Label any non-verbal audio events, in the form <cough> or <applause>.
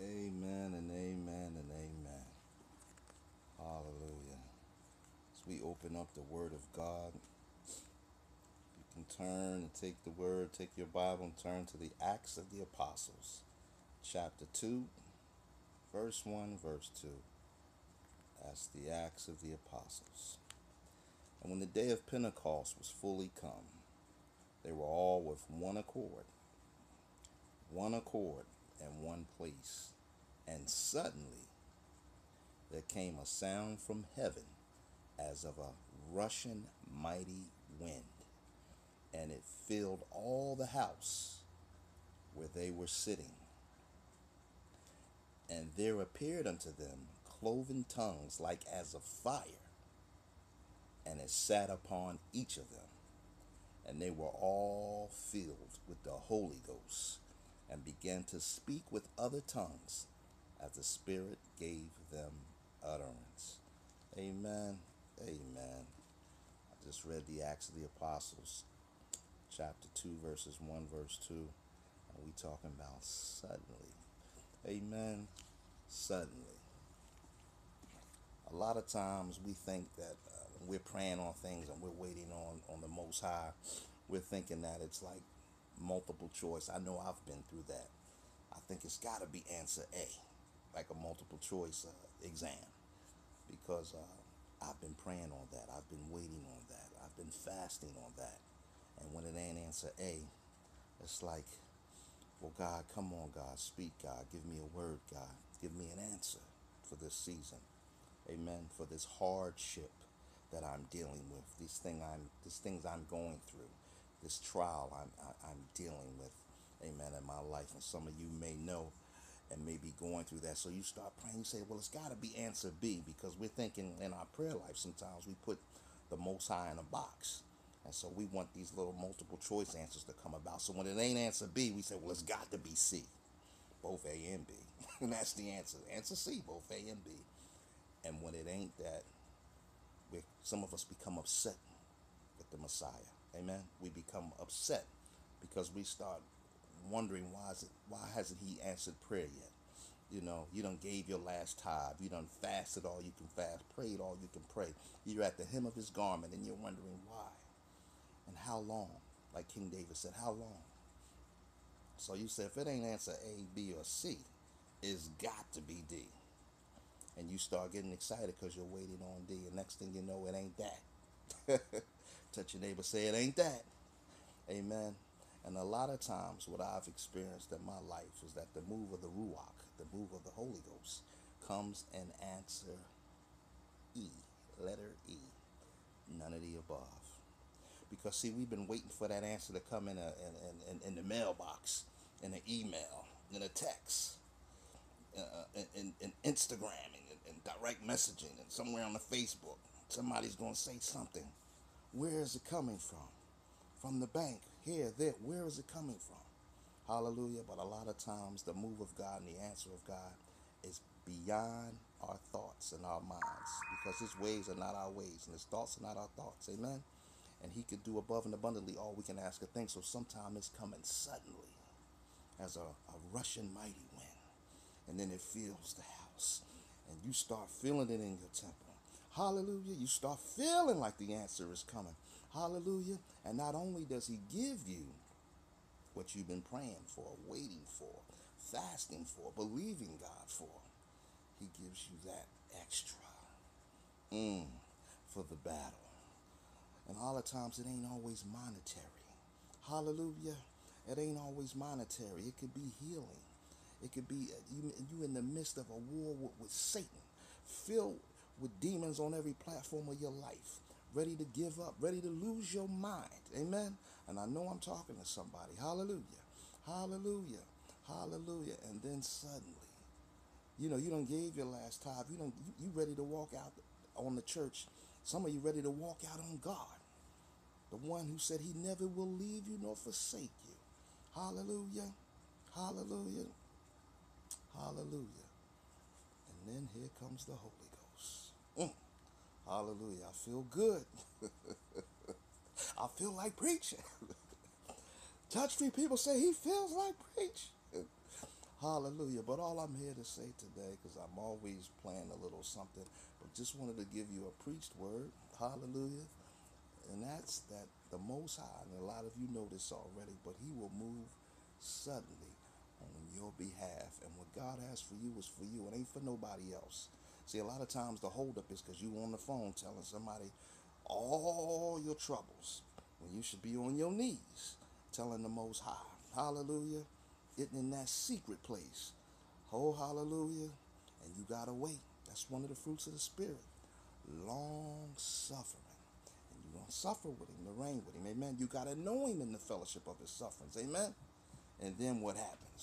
Amen and amen and amen. Hallelujah. As we open up the Word of God, you can turn and take the Word, take your Bible and turn to the Acts of the Apostles, chapter 2, verse 1, verse 2. That's the Acts of the Apostles. And when the day of Pentecost was fully come, they were all with one accord, one accord, and one place. And suddenly there came a sound from heaven as of a rushing mighty wind, and it filled all the house where they were sitting. And there appeared unto them cloven tongues like as of fire, and it sat upon each of them. And they were all filled with the Holy Ghost, and began to speak with other tongues as the Spirit gave them utterance. Amen. Amen. I just read the Acts of the Apostles, chapter 2, verses 1, verse 2. And we talking about suddenly. Amen. Suddenly. A lot of times we think that uh, we're praying on things and we're waiting on, on the Most High, we're thinking that it's like multiple choice. I know I've been through that. I think it's got to be answer A like a multiple choice uh, exam because uh, I've been praying on that. I've been waiting on that. I've been fasting on that. And when it ain't answer A, it's like, well, God, come on, God, speak, God, give me a word, God, give me an answer for this season. Amen. For this hardship that I'm dealing with, these thing I'm, these things I'm going through, this trial I'm, I, am dealing with. Amen. In my life, and some of you may know and may be going through that. So you start praying, you say, well, it's got to be answer B because we're thinking in our prayer life sometimes we put the Most High in a box. And so we want these little multiple choice answers to come about. So when it ain't answer B, we say, well, it's got to be C, both A and B. <laughs> and that's the answer. Answer C, both A and B. And when it ain't that, we, some of us become upset with the Messiah. Amen. We become upset because we start wondering why is it why hasn't he answered prayer yet? You know, you done gave your last tithe, you done fasted all you can fast, prayed all you can pray. You're at the hem of his garment and you're wondering why and how long. Like King David said, how long? So you said if it ain't answer A, B, or C, it's got to be D. And you start getting excited because you're waiting on D. And next thing you know, it ain't that. <laughs> Touch your neighbor, say it ain't that. Amen. And a lot of times, what I've experienced in my life is that the move of the Ruach, the move of the Holy Ghost, comes in answer E, letter E, none of the above. Because, see, we've been waiting for that answer to come in, a, in, in, in the mailbox, in an email, in a text, uh, in, in, Instagramming, and, and direct messaging, and somewhere on the Facebook. Somebody's going to say something. Where is it coming from? From the bank, here, there. Where is it coming from? Hallelujah. But a lot of times the move of God and the answer of God is beyond our thoughts and our minds because his ways are not our ways and his thoughts are not our thoughts. Amen. And he can do above and abundantly all we can ask or think. So sometimes it's coming suddenly as a, a rushing mighty wind. And then it fills the house. And you start feeling it in your temple. Hallelujah. You start feeling like the answer is coming. Hallelujah. And not only does he give you what you've been praying for, waiting for, fasting for, believing God for, he gives you that extra mm, for the battle. And all the times it ain't always monetary. Hallelujah. It ain't always monetary. It could be healing. It could be uh, you, you in the midst of a war with, with Satan, filled with demons on every platform of your life ready to give up, ready to lose your mind. Amen. And I know I'm talking to somebody. Hallelujah. Hallelujah. Hallelujah. And then suddenly, you know, you don't gave your last tithe. You don't you, you ready to walk out on the church. Some of you ready to walk out on God. The one who said he never will leave you nor forsake you. Hallelujah. Hallelujah. Hallelujah. And then here comes the Holy. Mm. Hallelujah. I feel good. <laughs> I feel like preaching. <laughs> Touch Street people say he feels like preaching. <laughs> Hallelujah. But all I'm here to say today, because I'm always playing a little something, but just wanted to give you a preached word. Hallelujah. And that's that the Most High, and a lot of you know this already, but He will move suddenly on your behalf. And what God has for you is for you. It ain't for nobody else. See, a lot of times the holdup is because you on the phone telling somebody all your troubles when you should be on your knees telling the Most High. Hallelujah. Getting in that secret place. Oh, hallelujah. And you got to wait. That's one of the fruits of the Spirit. Long suffering. And you're going to suffer with him, to reign with him. Amen. You got to know him in the fellowship of his sufferings. Amen. And then what happens?